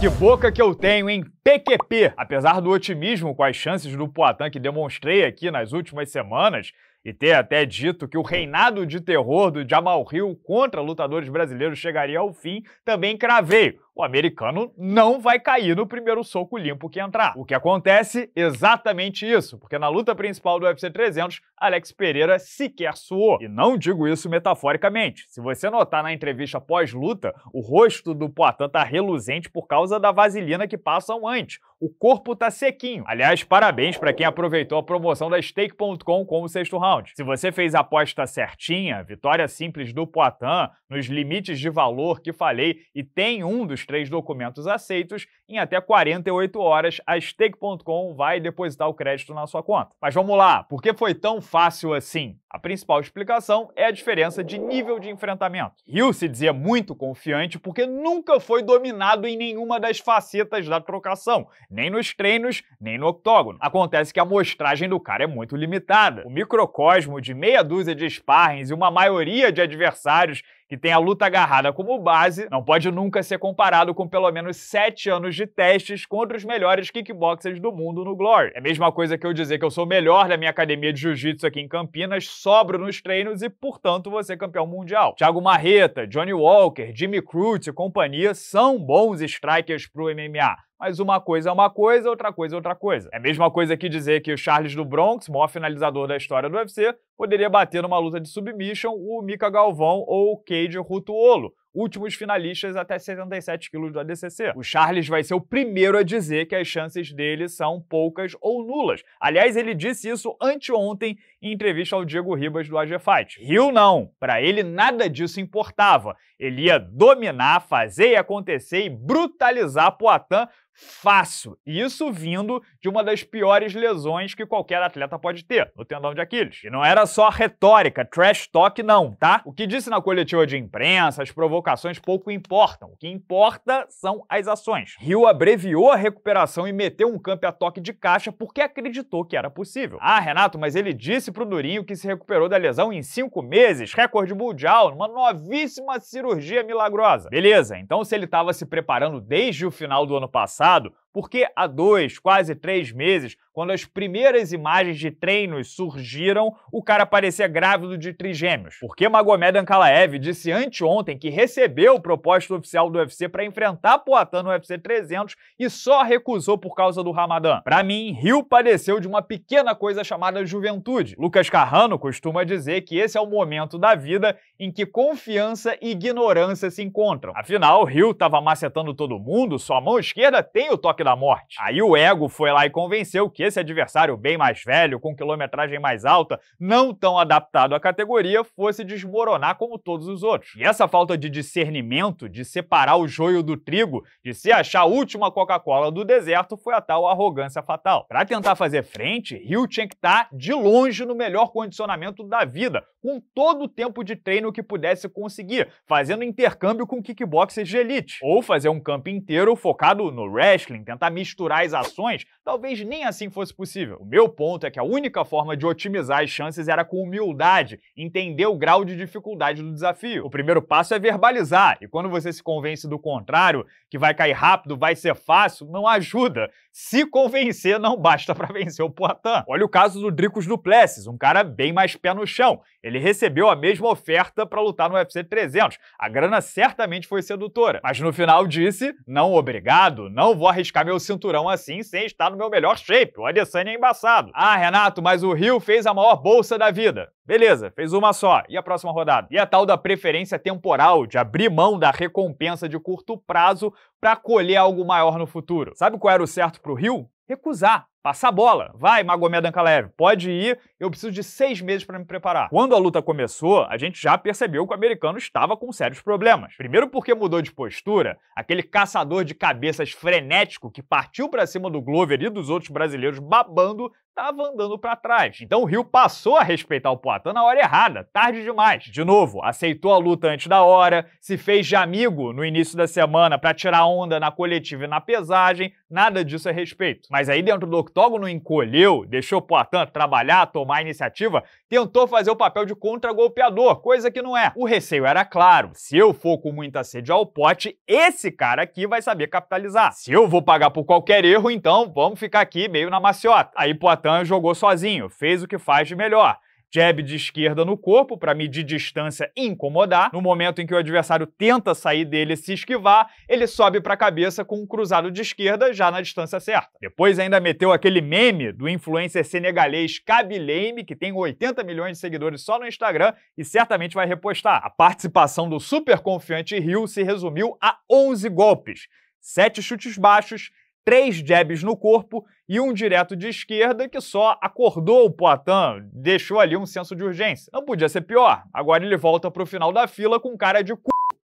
Que boca que eu tenho, hein? PQP! Apesar do otimismo com as chances do Poitin que demonstrei aqui nas últimas semanas, e ter até dito que o reinado de terror do Jamal Hill contra lutadores brasileiros chegaria ao fim, também cravei o americano não vai cair no primeiro soco limpo que entrar. O que acontece? Exatamente isso, porque na luta principal do UFC 300, Alex Pereira sequer suou. E não digo isso metaforicamente. Se você notar na entrevista pós-luta, o rosto do Poitin tá reluzente por causa da vaselina que passam antes. O corpo tá sequinho. Aliás, parabéns para quem aproveitou a promoção da Stake.com com o sexto round. Se você fez a aposta certinha, vitória simples do Poitin, nos limites de valor que falei, e tem um dos três documentos aceitos, em até 48 horas a Stake.com vai depositar o crédito na sua conta. Mas vamos lá, por que foi tão fácil assim? A principal explicação é a diferença de nível de enfrentamento. Hill se dizia muito confiante porque nunca foi dominado em nenhuma das facetas da trocação, nem nos treinos, nem no octógono. Acontece que a amostragem do cara é muito limitada. O microcosmo de meia dúzia de sparrings e uma maioria de adversários que tem a luta agarrada como base, não pode nunca ser comparado com pelo menos sete anos de testes contra os melhores kickboxers do mundo no Glory. É a mesma coisa que eu dizer que eu sou o melhor da minha academia de jiu-jitsu aqui em Campinas, sobro nos treinos e, portanto, vou ser campeão mundial. Thiago Marreta, Johnny Walker, Jimmy Cruz e companhia são bons strikers pro MMA. Mas uma coisa é uma coisa, outra coisa é outra coisa. É a mesma coisa que dizer que o Charles do Bronx, maior finalizador da história do UFC, poderia bater numa luta de submission o Mika Galvão ou o Cage Rutuolo, últimos finalistas até 77 quilos do ADCC. O Charles vai ser o primeiro a dizer que as chances dele são poucas ou nulas. Aliás, ele disse isso anteontem em entrevista ao Diego Ribas do AG Fight. Rio não, para ele nada disso importava. Ele ia dominar, fazer e acontecer e brutalizar Poitin fácil. Isso vindo de uma das piores lesões que qualquer atleta pode ter, no tendão de Aquiles. E não era só retórica, trash talk não, tá? O que disse na coletiva de imprensa, as provocações pouco importam. O que importa são as ações. Rio abreviou a recuperação e meteu um campo a toque de caixa porque acreditou que era possível. Ah, Renato, mas ele disse pro Durinho que se recuperou da lesão em cinco meses, recorde mundial, numa novíssima cirurgia milagrosa. Beleza, então se ele estava se preparando desde o final do ano passado, passado, porque há dois, quase três meses, quando as primeiras imagens de treinos surgiram, o cara parecia grávido de trigêmeos. Porque Magomed Ankalaev disse anteontem que recebeu o propósito oficial do UFC para enfrentar Poatan no UFC 300 e só recusou por causa do Ramadã. Para mim, Rio padeceu de uma pequena coisa chamada juventude. Lucas Carrano costuma dizer que esse é o momento da vida em que confiança e ignorância se encontram. Afinal, Rio estava macetando todo mundo, sua mão esquerda tem o toque da morte. Aí o ego foi lá e convenceu que esse adversário bem mais velho, com quilometragem mais alta, não tão adaptado à categoria, fosse desmoronar como todos os outros. E essa falta de discernimento, de separar o joio do trigo, de se achar a última Coca-Cola do deserto, foi a tal arrogância fatal. Para tentar fazer frente, Rio tinha que estar tá de longe no melhor condicionamento da vida, com todo o tempo de treino que pudesse conseguir, fazendo intercâmbio com kickboxers de elite. Ou fazer um campo inteiro focado no wrestling, tentar misturar as ações, talvez nem assim fosse possível. O meu ponto é que a única forma de otimizar as chances era com humildade, entender o grau de dificuldade do desafio. O primeiro passo é verbalizar, e quando você se convence do contrário, que vai cair rápido, vai ser fácil, não ajuda. Se convencer não basta para vencer o Poitin. Olha o caso do Dricos Duplessis, um cara bem mais pé no chão. Ele recebeu a mesma oferta para lutar no UFC 300. A grana certamente foi sedutora, mas no final disse: "Não, obrigado, não vou arriscar meu cinturão assim sem estar no meu melhor shape. O Adesanya é embaçado. Ah, Renato, mas o Rio fez a maior bolsa da vida. Beleza, fez uma só. E a próxima rodada? E a tal da preferência temporal, de abrir mão da recompensa de curto prazo para colher algo maior no futuro. Sabe qual era o certo pro Rio? Recusar. Passar a bola. Vai, Magomed Ankalaev, pode ir, eu preciso de seis meses para me preparar. Quando a luta começou, a gente já percebeu que o americano estava com sérios problemas. Primeiro porque mudou de postura, aquele caçador de cabeças frenético que partiu para cima do Glover e dos outros brasileiros babando estava andando para trás. Então o Rio passou a respeitar o Poitin na hora errada, tarde demais. De novo, aceitou a luta antes da hora, se fez de amigo no início da semana para tirar onda na coletiva e na pesagem, nada disso é respeito. Mas aí dentro do octógono encolheu, deixou Poitin trabalhar, tomar a iniciativa, tentou fazer o papel de contra-golpeador, coisa que não é. O receio era claro, se eu for com muita sede ao pote, esse cara aqui vai saber capitalizar. Se eu vou pagar por qualquer erro, então vamos ficar aqui meio na maciota. Aí Poitin jogou sozinho, fez o que faz de melhor jab de esquerda no corpo para medir distância e incomodar. No momento em que o adversário tenta sair dele e se esquivar, ele sobe para a cabeça com um cruzado de esquerda já na distância certa. Depois ainda meteu aquele meme do influencer senegalês Kabileime, que tem 80 milhões de seguidores só no Instagram e certamente vai repostar. A participação do super confiante Rio se resumiu a 11 golpes, 7 chutes baixos, três jabs no corpo e um direto de esquerda que só acordou o Poitin, deixou ali um senso de urgência. Não podia ser pior. Agora ele volta pro final da fila com cara de c...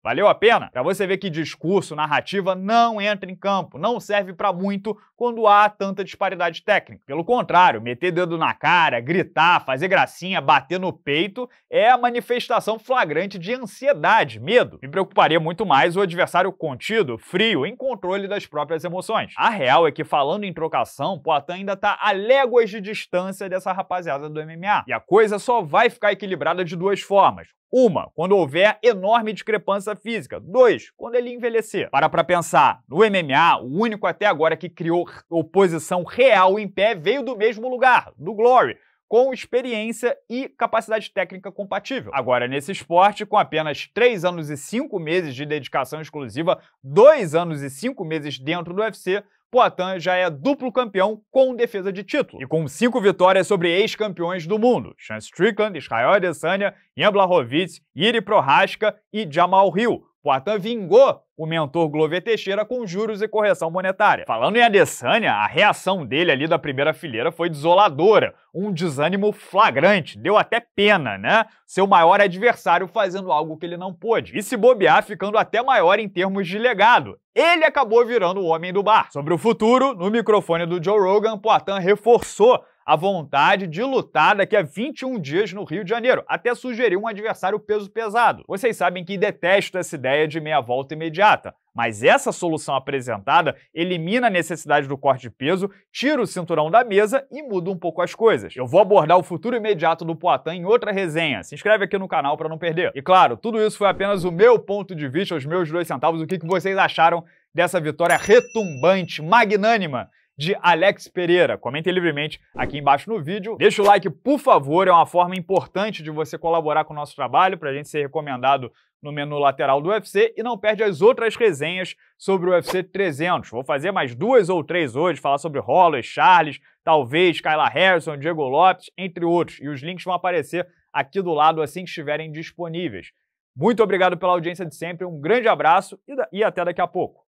Valeu a pena? Para você ver que discurso, narrativa não entra em campo, não serve para muito quando há tanta disparidade técnica. Pelo contrário, meter dedo na cara, gritar, fazer gracinha, bater no peito é a manifestação flagrante de ansiedade, medo. Me preocuparia muito mais o adversário contido, frio, em controle das próprias emoções. A real é que falando em trocação, Poitin ainda tá a léguas de distância dessa rapaziada do MMA. E a coisa só vai ficar equilibrada de duas formas. Uma, quando houver enorme discrepância física. Dois, quando ele envelhecer. Para pra pensar, no MMA, o único até agora que criou oposição real em pé veio do mesmo lugar, do Glory com experiência e capacidade técnica compatível. Agora, nesse esporte, com apenas 3 anos e 5 meses de dedicação exclusiva, 2 anos e 5 meses dentro do UFC, Poitin já é duplo campeão com defesa de título. E com cinco vitórias sobre ex-campeões do mundo: Sean Strickland, Israel Adesanya, Ian Blachowicz, Iri Prohaska e Jamal Hill. Poitin vingou o mentor Glover Teixeira com juros e correção monetária. Falando em Adesanya, a reação dele ali da primeira fileira foi desoladora, um desânimo flagrante, deu até pena, né? Seu maior adversário fazendo algo que ele não pôde. E se bobear, ficando até maior em termos de legado. Ele acabou virando o homem do bar. Sobre o futuro, no microfone do Joe Rogan, Poitin reforçou a vontade de lutar daqui a 21 dias no Rio de Janeiro, até sugerir um adversário peso pesado. Vocês sabem que detesto essa ideia de meia volta imediata, mas essa solução apresentada elimina a necessidade do corte de peso, tira o cinturão da mesa e muda um pouco as coisas. Eu vou abordar o futuro imediato do Poitin em outra resenha. Se inscreve aqui no canal para não perder. E claro, tudo isso foi apenas o meu ponto de vista, os meus dois centavos. O que vocês acharam dessa vitória retumbante, magnânima de Alex Pereira. Comentem livremente aqui embaixo no vídeo. Deixa o like, por favor, é uma forma importante de você colaborar com o nosso trabalho, para a gente ser recomendado no menu lateral do UFC e não perde as outras resenhas sobre o UFC 300. Vou fazer mais duas ou três hoje, falar sobre Holloway, Charles, talvez Kyla Harrison, Diego Lopes, entre outros. E os links vão aparecer aqui do lado assim que estiverem disponíveis. Muito obrigado pela audiência de sempre, um grande abraço e até daqui a pouco.